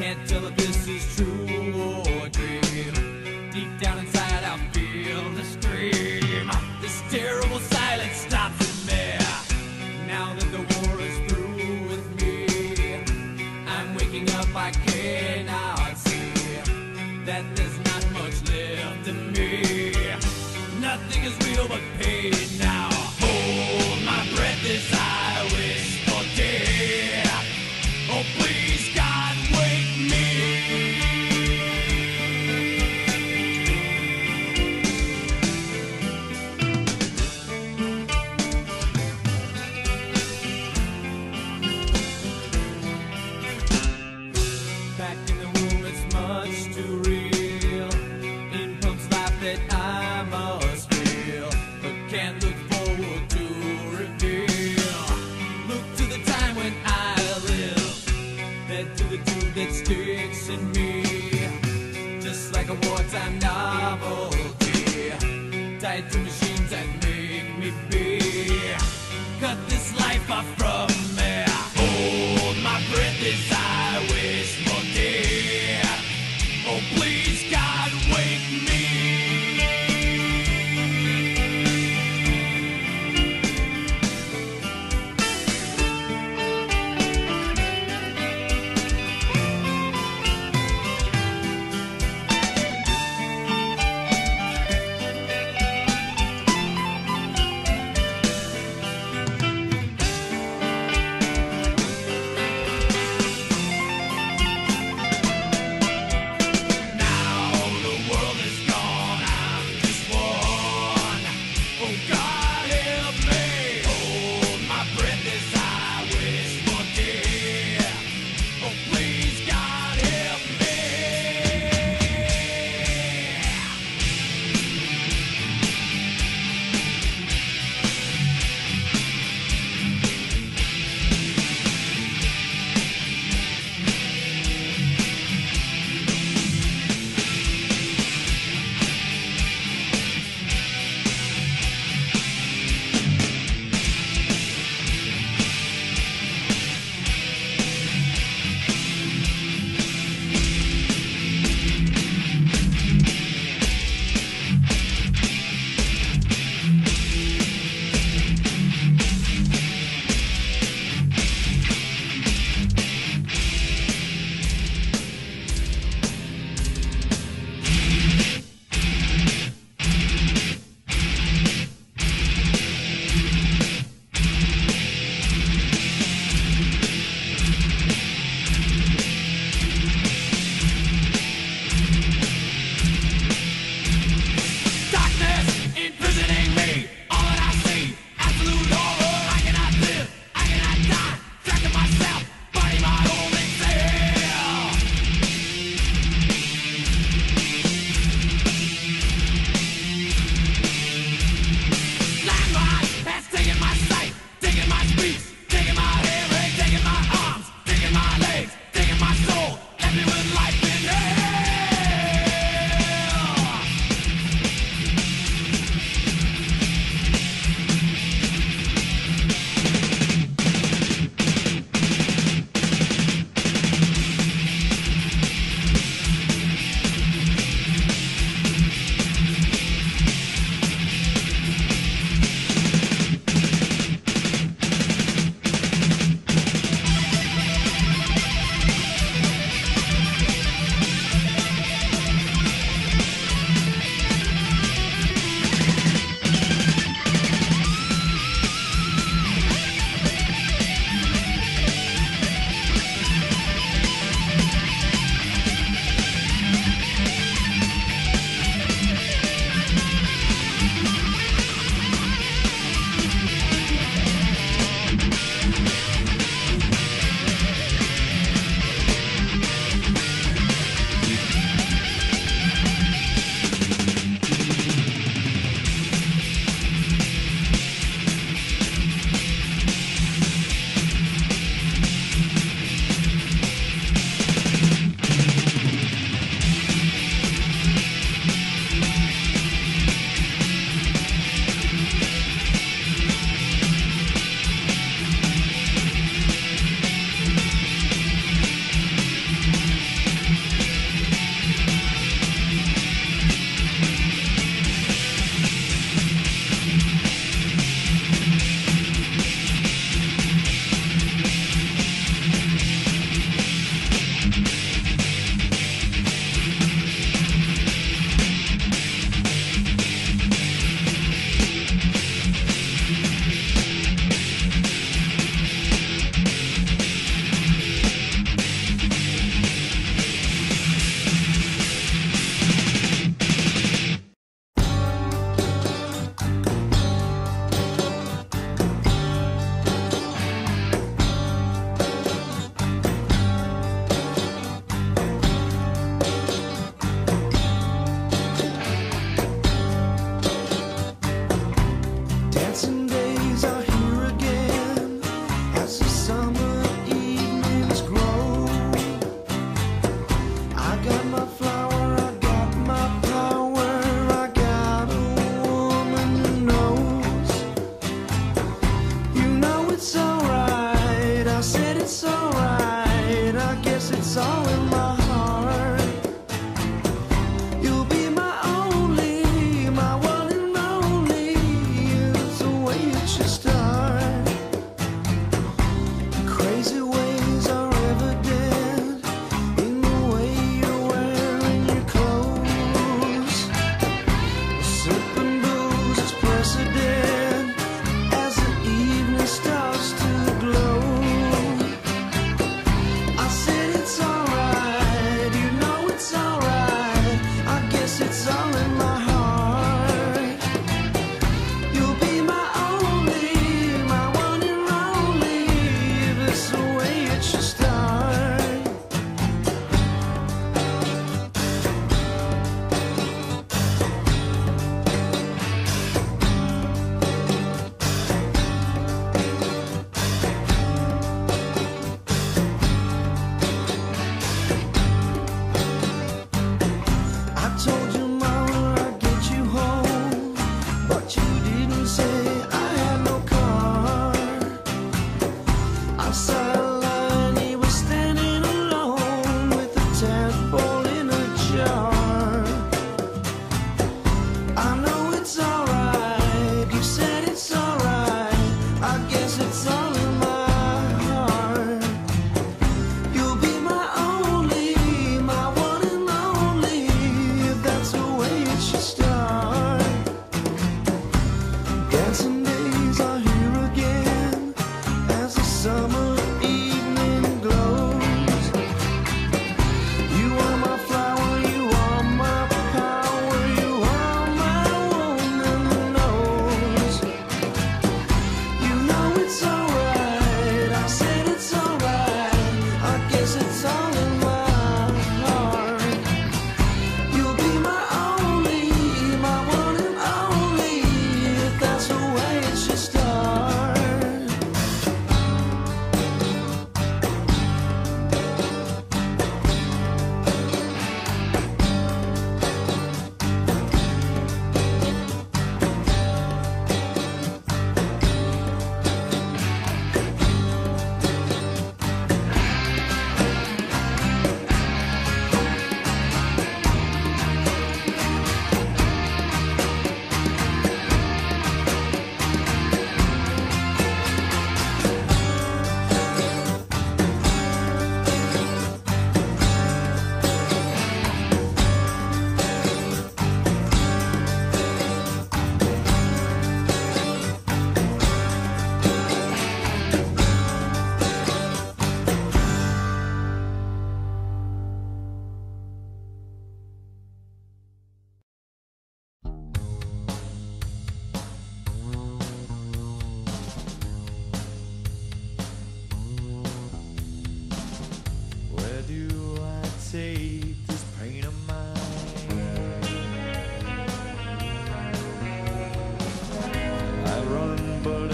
Can't tell if this is true or dream. Deep down inside.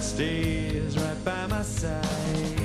Stays right by my side.